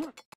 Huh?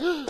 Huh.